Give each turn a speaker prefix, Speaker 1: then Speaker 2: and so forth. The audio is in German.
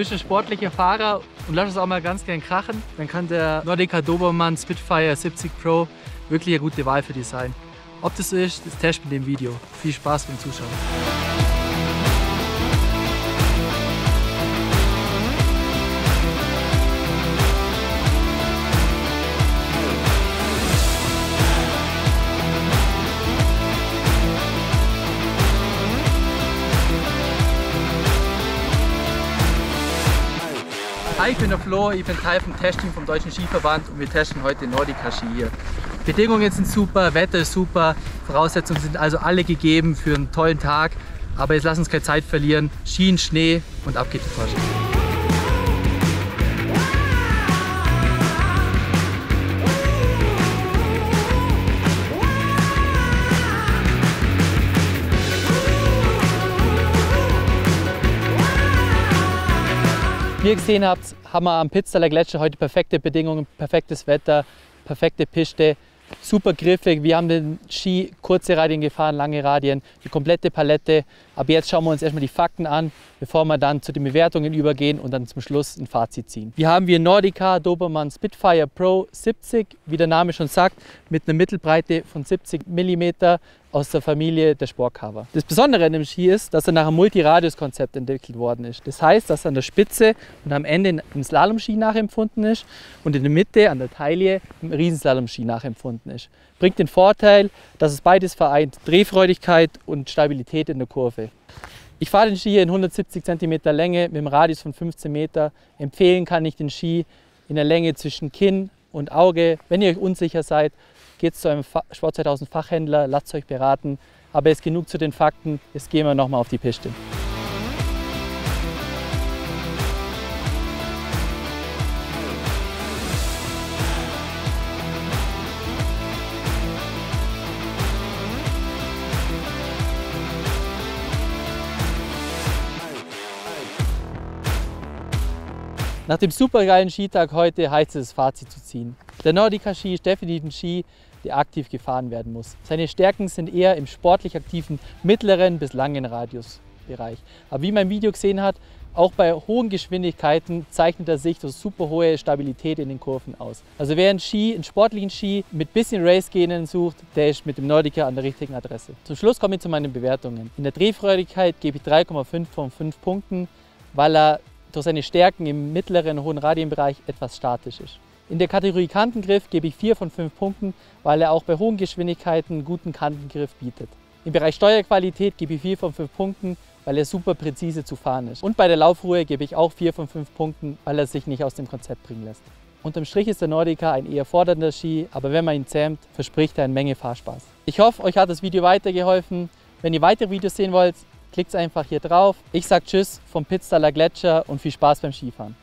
Speaker 1: bist ein sportlicher Fahrer und lass es auch mal ganz gern krachen, dann kann der Nordica Dobermann Spitfire 70 Pro wirklich eine gute Wahl für dich sein. Ob das so ist, das test mit dem Video. Viel Spaß beim Zuschauen. Hi, ich bin der Flo, ich bin Teil vom Testing vom Deutschen Skiverband und wir testen heute Nordica Ski hier. Bedingungen sind super, Wetter ist super, Voraussetzungen sind also alle gegeben für einen tollen Tag. Aber jetzt lass uns keine Zeit verlieren. Ski in Schnee und ab geht die Porsche. Wie ihr gesehen habt, haben wir am Pitztaler Gletscher heute perfekte Bedingungen, perfektes Wetter, perfekte Piste, super griffig. Wir haben den Ski kurze Radien gefahren, lange Radien, die komplette Palette. Aber jetzt schauen wir uns erstmal die Fakten an, bevor wir dann zu den Bewertungen übergehen und dann zum Schluss ein Fazit ziehen. Hier haben wir Nordica Dobermann Spitfire Pro 70, wie der Name schon sagt, mit einer Mittelbreite von 70 mm aus der Familie der Sportcover. Das Besondere an dem Ski ist, dass er nach einem Multiradius-Konzept entwickelt worden ist. Das heißt, dass an der Spitze und am Ende ein Slalom-Ski nachempfunden ist und in der Mitte an der Taille ein Riesenslalom-Ski nachempfunden ist. Bringt den Vorteil, dass es beides vereint, Drehfreudigkeit und Stabilität in der Kurve. Ich fahre den Ski hier in 170 cm Länge mit einem Radius von 15 Meter. Empfehlen kann ich den Ski in der Länge zwischen Kinn und Auge. Wenn ihr euch unsicher seid, geht zu einem Sport 2000 Fachhändler, lasst euch beraten. Aber jetzt genug zu den Fakten, jetzt gehen wir nochmal auf die Piste. Nach dem supergeilen Skitag heute heißt es, das Fazit zu ziehen. Der Nordica Ski ist definitiv ein Ski, der aktiv gefahren werden muss. Seine Stärken sind eher im sportlich aktiven mittleren bis langen Radiusbereich. Aber wie im Video gesehen hat, auch bei hohen Geschwindigkeiten zeichnet er sich durch super hohe Stabilität in den Kurven aus. Also wer einen Ski, einen sportlichen Ski mit bisschen Race-Genen sucht, der ist mit dem Nordica an der richtigen Adresse. Zum Schluss komme ich zu meinen Bewertungen. In der Drehfreudigkeit gebe ich 3,5 von 5 Punkten, weil er durch seine Stärken im mittleren hohen Radienbereich etwas statisch ist. In der Kategorie Kantengriff gebe ich 4 von 5 Punkten, weil er auch bei hohen Geschwindigkeiten guten Kantengriff bietet. Im Bereich Steuerqualität gebe ich 4 von 5 Punkten, weil er super präzise zu fahren ist. Und bei der Laufruhe gebe ich auch 4 von 5 Punkten, weil er sich nicht aus dem Konzept bringen lässt. Unterm Strich ist der Nordica ein eher fordernder Ski, aber wenn man ihn zähmt, verspricht er eine Menge Fahrspaß. Ich hoffe, euch hat das Video weitergeholfen. Wenn ihr weitere Videos sehen wollt, Klickt einfach hier drauf. Ich sage Tschüss vom Pitztaler Gletscher und viel Spaß beim Skifahren.